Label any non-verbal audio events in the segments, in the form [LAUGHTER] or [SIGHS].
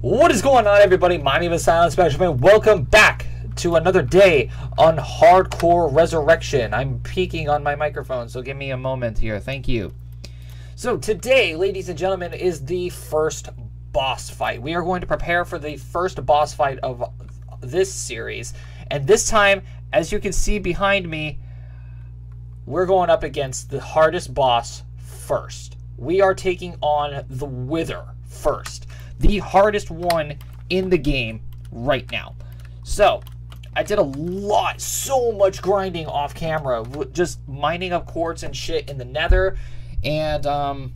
What is going on, everybody? My name is Silent Spectrum. Welcome back to another day on Hardcore Resurrection. I'm peeking on my microphone, so give me a moment here. Thank you. So, today, ladies and gentlemen, is the first boss fight. We are going to prepare for the first boss fight of this series. And this time, as you can see behind me, we're going up against the hardest boss first. We are taking on the Wither first the hardest one in the game right now. So, I did a lot, so much grinding off camera, just mining up quartz and shit in the nether. And um,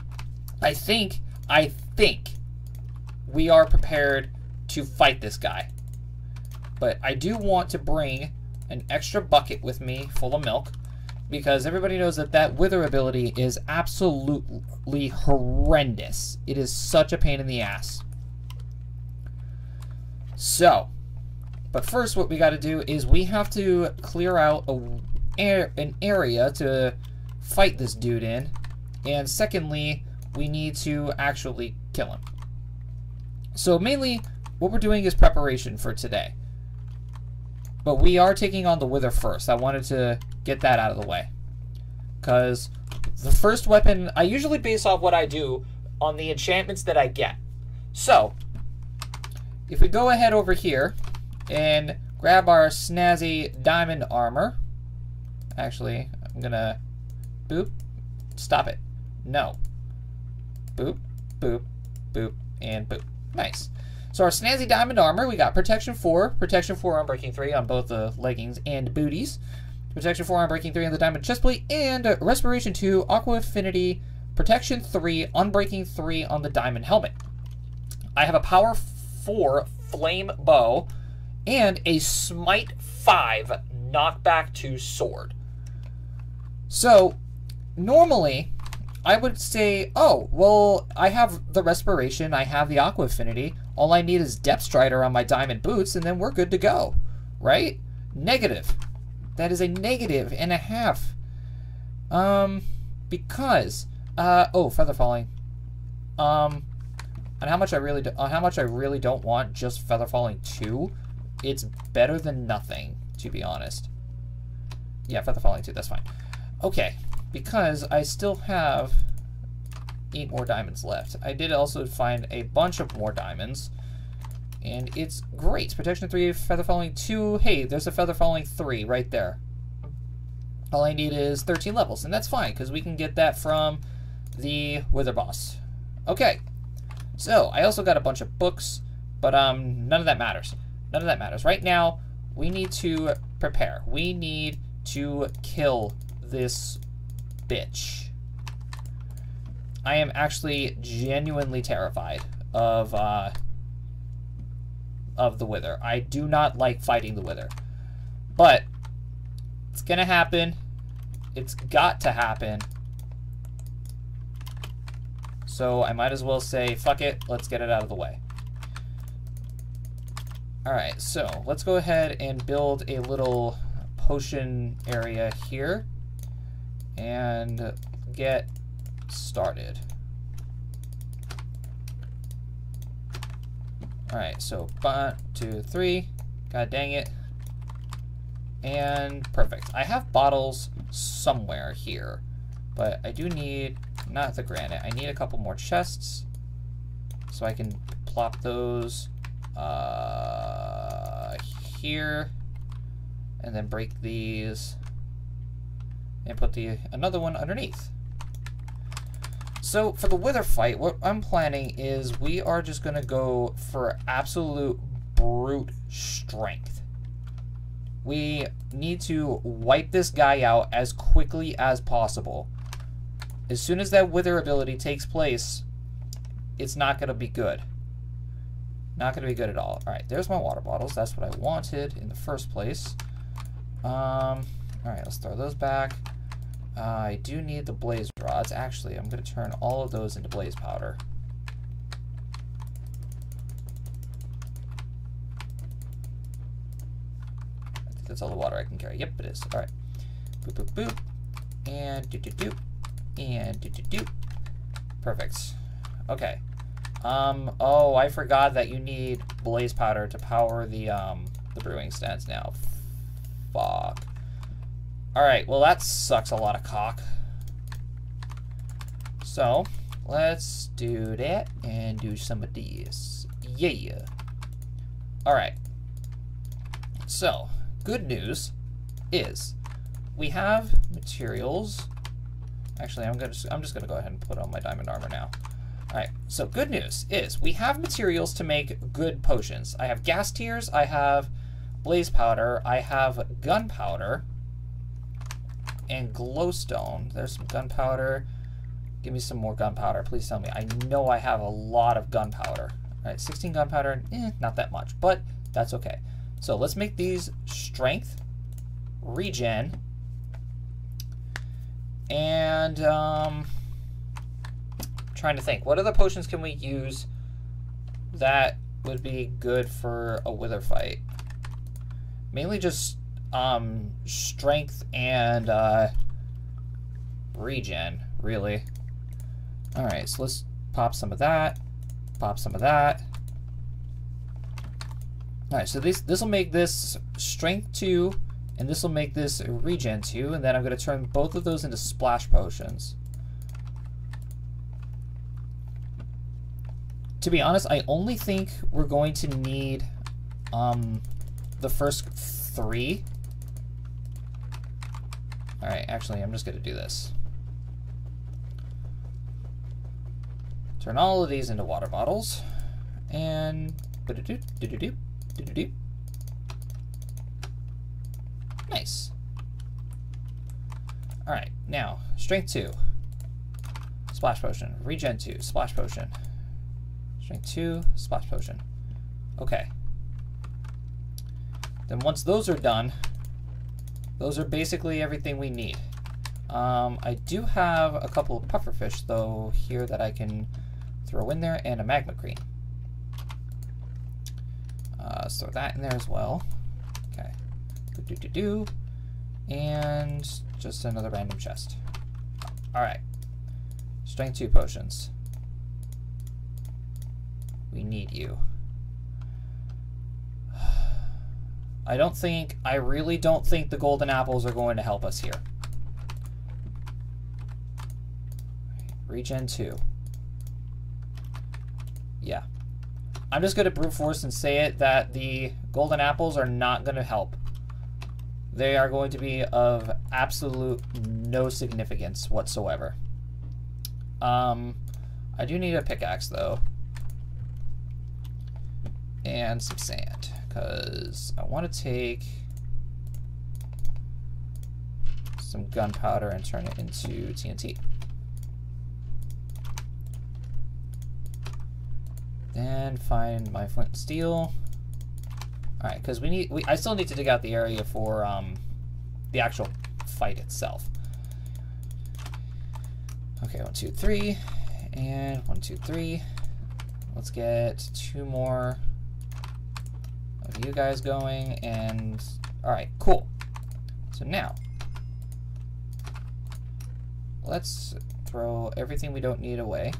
I think, I think we are prepared to fight this guy. But I do want to bring an extra bucket with me full of milk because everybody knows that that wither ability is absolutely horrendous. It is such a pain in the ass. So, but first what we got to do is we have to clear out a, an area to fight this dude in. And secondly, we need to actually kill him. So mainly, what we're doing is preparation for today. But we are taking on the Wither first. I wanted to get that out of the way. Because the first weapon, I usually base off what I do on the enchantments that I get. So, if we go ahead over here and grab our snazzy diamond armor, actually, I'm gonna boop, stop it. No. Boop, boop, boop, and boop. Nice. So our snazzy diamond armor, we got protection 4, protection 4 Unbreaking 3 on both the leggings and booties, protection 4 Unbreaking 3 on the diamond chestplate, and respiration 2, aqua affinity, protection 3, Unbreaking 3 on the diamond helmet. I have a power 4 Flame Bow, and a Smite 5 Knockback 2 Sword. So, normally, I would say, oh, well, I have the Respiration, I have the Aqua Affinity, all I need is Depth Strider on my Diamond Boots, and then we're good to go, right? Negative. That is a negative and a half. Um, because, uh, oh, Feather Falling. Um, on how much I really do, on uh, how much I really don't want just Feather Falling 2, it's better than nothing, to be honest. Yeah, Feather Falling 2, that's fine. Okay, because I still have eight more diamonds left. I did also find a bunch of more diamonds, and it's great. Protection 3, Feather Falling 2. Hey, there's a Feather Falling 3 right there. All I need is 13 levels, and that's fine, because we can get that from the Wither Boss. Okay, so, I also got a bunch of books, but um, none of that matters. None of that matters. Right now, we need to prepare. We need to kill this bitch. I am actually genuinely terrified of uh, of the Wither. I do not like fighting the Wither. But it's gonna happen. It's got to happen. So I might as well say, fuck it, let's get it out of the way. Alright, so let's go ahead and build a little potion area here and get started. Alright, so one, two, three. God dang it. And perfect. I have bottles somewhere here, but I do need not the granite. I need a couple more chests so I can plop those uh, here and then break these and put the another one underneath. So for the wither fight, what I'm planning is we are just going to go for absolute brute strength. We need to wipe this guy out as quickly as possible. As soon as that wither ability takes place, it's not going to be good. Not going to be good at all. All right, there's my water bottles. That's what I wanted in the first place. Um, all right, let's throw those back. Uh, I do need the blaze rods. Actually, I'm going to turn all of those into blaze powder. I think that's all the water I can carry. Yep, it is. All right. Boop, boop, boop. And do, do, do. And do, do, do. Perfect. Okay. Um, oh, I forgot that you need blaze powder to power the, um, the brewing stands now. Fuck. Alright, well that sucks a lot of cock. So, let's do that and do some of this. Yeah. Alright. So, good news is we have materials. Actually, I'm gonna I'm just gonna go ahead and put on my diamond armor now. All right. So good news is we have materials to make good potions. I have ghast tears. I have blaze powder. I have gunpowder and glowstone. There's some gunpowder. Give me some more gunpowder. Please tell me. I know I have a lot of gunpowder. All right, 16 gunpowder. Eh, not that much, but that's okay. So let's make these strength, regen, and um, trying to think. What other potions can we use that would be good for a wither fight? Mainly just um, strength and uh, regen, really. Alright, so let's pop some of that. Pop some of that. Alright, so this this will make this strength 2, and this will make this regen 2, and then I'm going to turn both of those into splash potions. To be honest, I only think we're going to need um, the first three. Alright, actually, I'm just going to do this. Turn all of these into water bottles. And... Do -do -do, Nice. Alright, now, strength 2. Splash potion. Regen 2. Splash potion. Strength 2. Splash potion. Okay. Then once those are done, those are basically everything we need. Um, I do have a couple of pufferfish, though, here that I can throw in there, and a magma cream. Uh, throw that in there as well. Do do do. And just another random chest. Alright. Strength 2 potions. We need you. I don't think, I really don't think the golden apples are going to help us here. Regen 2. Yeah. I'm just going to brute force and say it that the golden apples are not going to help. They are going to be of absolute no significance whatsoever. Um, I do need a pickaxe, though. And some sand, because I want to take some gunpowder and turn it into TNT. Then find my flint and steel. All right, because we need, we, I still need to dig out the area for um, the actual fight itself. Okay, one, two, three, and one, two, three. Let's get two more of you guys going, and all right, cool. So now, let's throw everything we don't need away.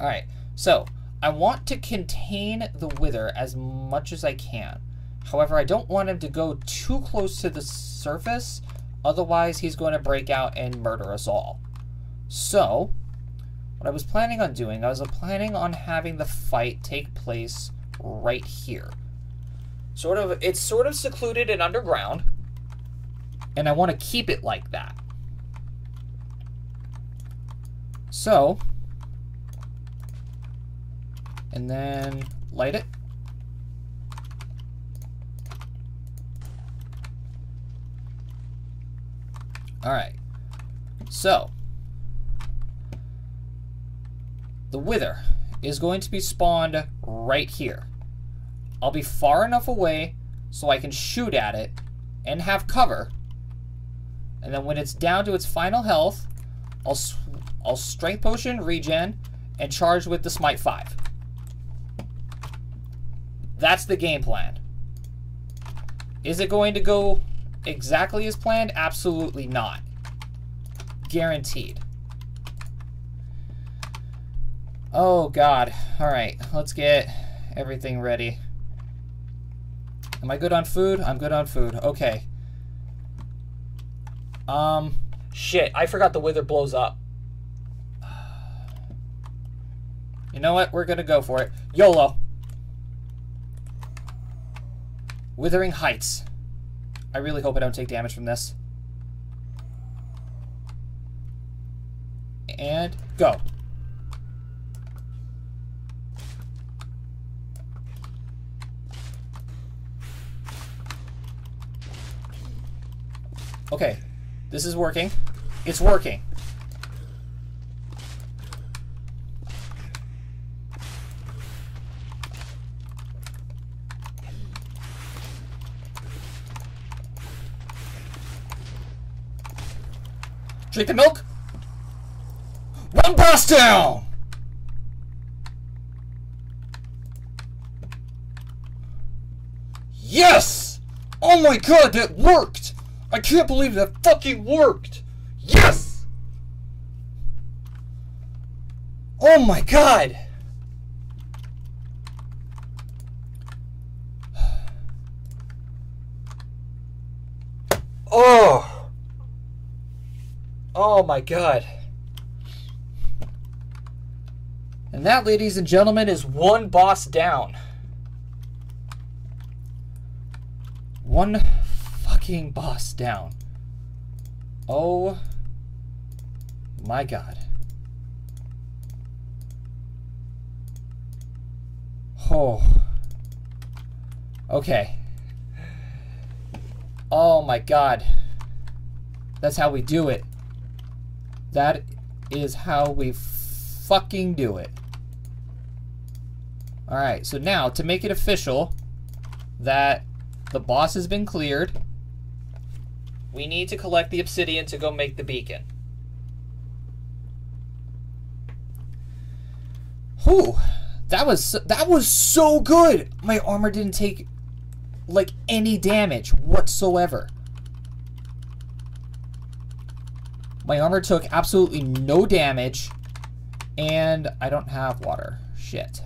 All right, so, I want to contain the Wither as much as I can. However, I don't want him to go too close to the surface, otherwise he's going to break out and murder us all. So, what I was planning on doing, I was planning on having the fight take place right here. Sort of, it's sort of secluded and underground, and I want to keep it like that. So, and then light it. All right. So, the Wither is going to be spawned right here. I'll be far enough away so I can shoot at it and have cover. And then when it's down to its final health, I'll, I'll Strength Potion, Regen, and charge with the Smite 5. That's the game plan. Is it going to go exactly as planned? Absolutely not. Guaranteed. Oh, God. Alright, let's get everything ready. Am I good on food? I'm good on food. Okay. Um, shit, I forgot the wither blows up. [SIGHS] You know what? We're gonna go for it. YOLO. Withering Heights. I really hope I don't take damage from this. And go. Okay, this is working. It's working. Drink the milk. One boss down! Yes! Oh my god, that worked! I can't believe that fucking worked! Yes! Oh my god! [SIGHS] Oh! Oh my god. And that, ladies and gentlemen, is one boss down. One fucking boss down. Oh my god. Oh. Okay. Oh my god. That's how we do it. That is how we fucking do it. Alright, so now to make it official that the boss has been cleared, we need to collect the obsidian to go make the beacon. Whew, that was that was so good. My armor didn't take like any damage whatsoever. My armor took absolutely no damage, and I don't have water. Shit.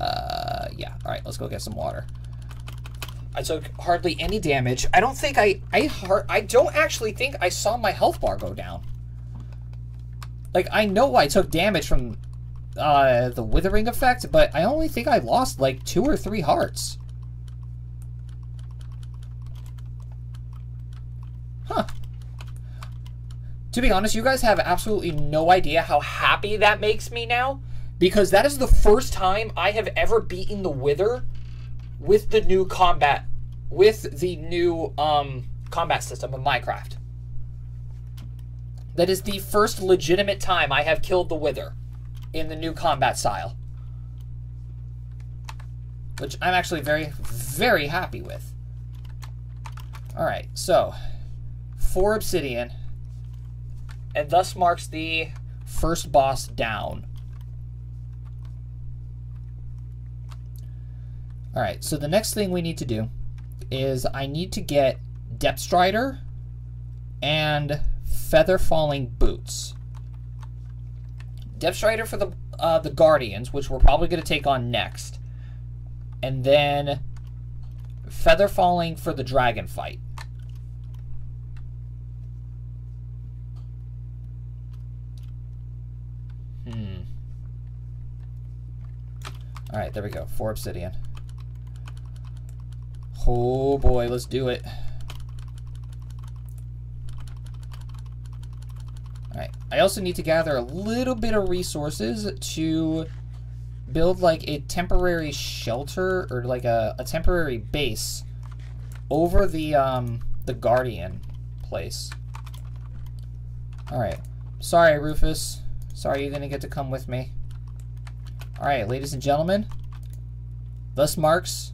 Uh, yeah. All right, let's go get some water. I took hardly any damage. I don't think I I hard, I don't actually think I saw my health bar go down. Like I know I took damage from uh, the withering effect, but I only think I lost like two or three hearts. To be honest, you guys have absolutely no idea how happy that makes me now. Because that is the first time I have ever beaten the Wither with the new combat, with the new um, combat system of Minecraft. That is the first legitimate time I have killed the Wither in the new combat style. Which I'm actually very, very happy with. Alright, so, four obsidian, and thus marks the first boss down. Alright, so the next thing we need to do is I need to get Depth Strider and Feather Falling Boots. Depth Strider for the uh, the Guardians, which we're probably going to take on next. And then Feather Falling for the Dragon fight. Alright, there we go. Four obsidian. Oh boy, let's do it. Alright, I also need to gather a little bit of resources to build like a temporary shelter or like a, a temporary base over the um the guardian place. Alright. Sorry, Rufus. Sorry you didn't get to come with me. Alright, ladies and gentlemen. Thus marks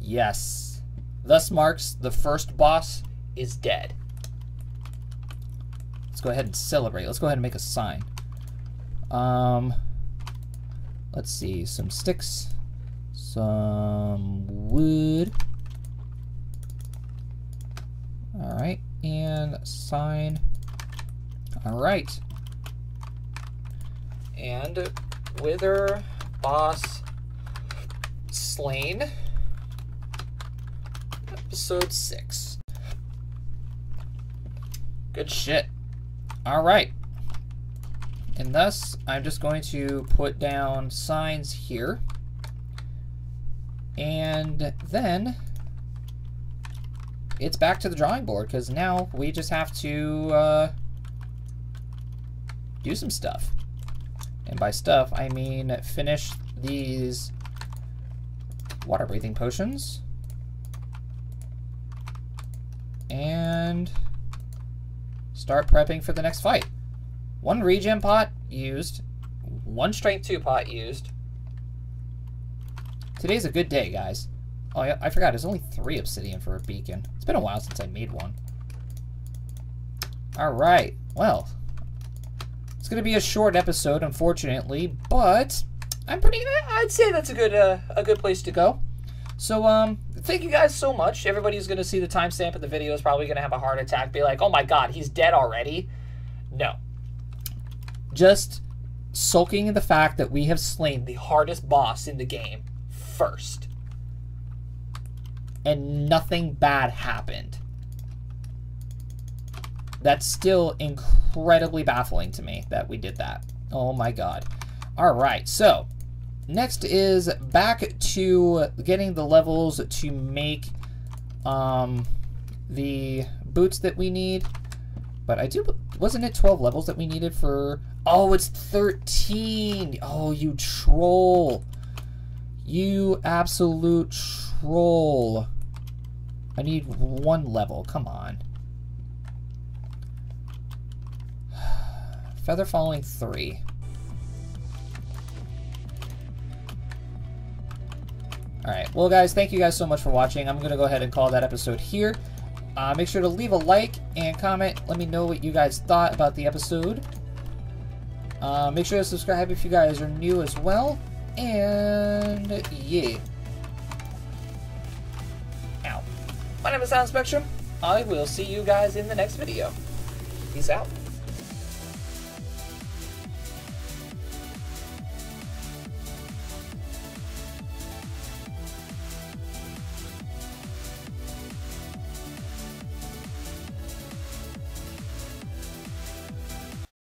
Yes. Thus marks the first boss is dead. Let's go ahead and celebrate. Let's go ahead and make a sign. Um, let's see. Some sticks. Some wood. Alright. And sign. Alright. And Wither Boss Slain. Episode 6. Good shit. Alright. And thus, I'm just going to put down signs here. And then it's back to the drawing board because now we just have to uh, do some stuff. And by stuff, I mean finish these water breathing potions. And start prepping for the next fight. One regen pot used, one strength 2 pot used. Today's a good day, guys. Oh, yeah, I forgot, there's only three obsidian for a beacon. It's been a while since I made one. Alright, well. It's going to be a short episode, unfortunately, but I'm pretty, I'd say that's a good, uh, a good place to go. So, um, thank you guys so much. Everybody's going to see the timestamp of the video is probably going to have a heart attack, be like, oh my god, he's dead already. No. Just sulking in the fact that we have slain the hardest boss in the game first. And nothing bad happened. That's still incredibly baffling to me that we did that. Oh my god. Alright, so next is back to getting the levels to make um, the boots that we need. But I do, wasn't it 12 levels that we needed for, oh, it's 13. Oh, you troll. You absolute troll. I need one level, come on. Feather falling three. Alright, well guys, thank you guys so much for watching. I'm going to go ahead and call that episode here. Uh, make sure to leave a like and comment. Let me know what you guys thought about the episode. Uh, make sure to subscribe if you guys are new as well. And yeah. Ow. My name is Silent Spectrum. I will see you guys in the next video. Peace out.